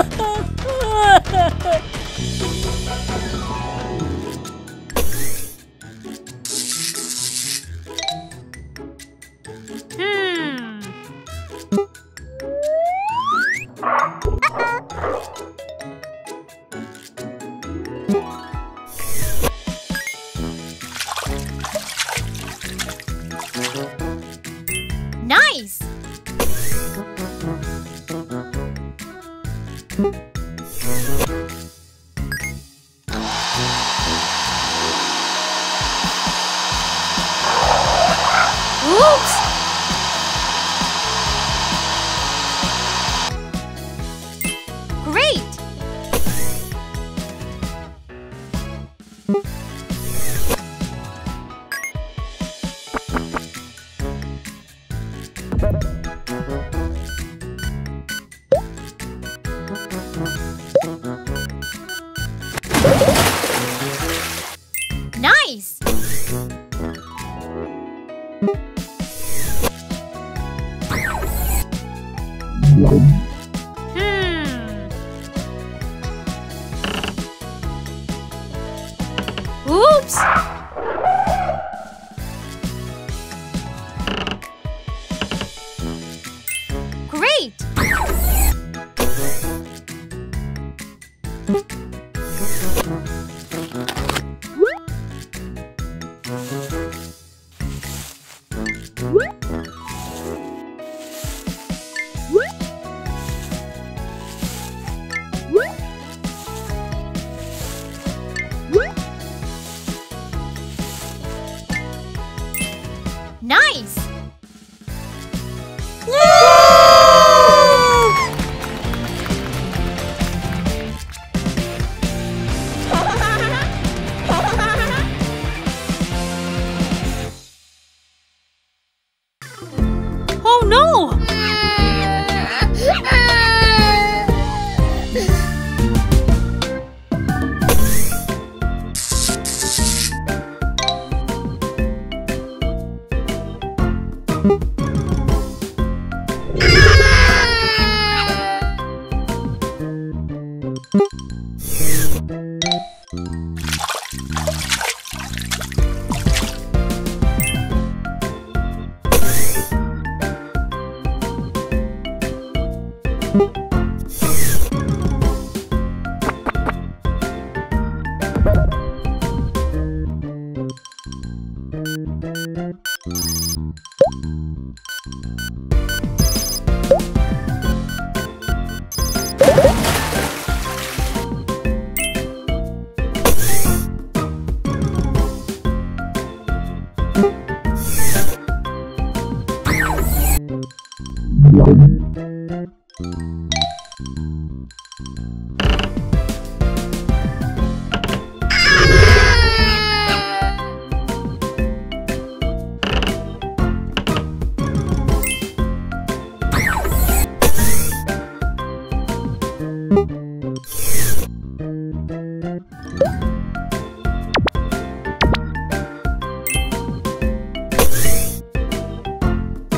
Ha ha ha ha! Nice! Hmm. Oops! Thank you.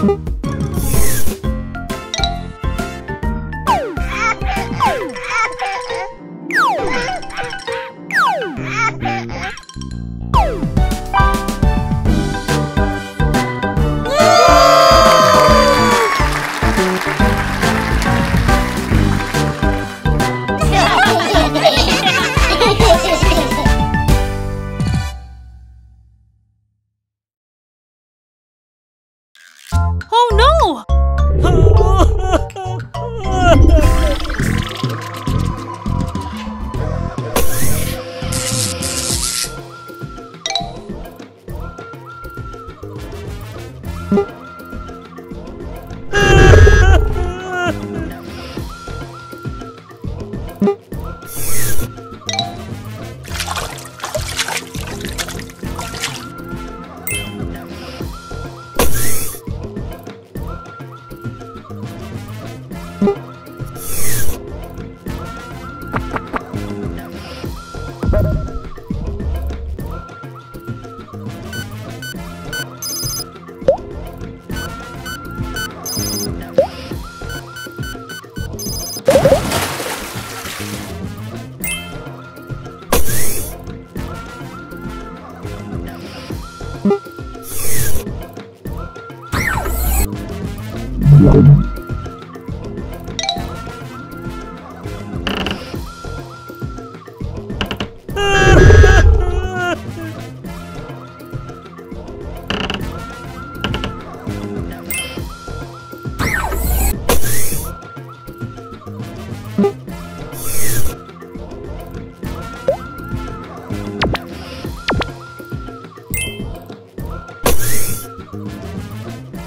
Música you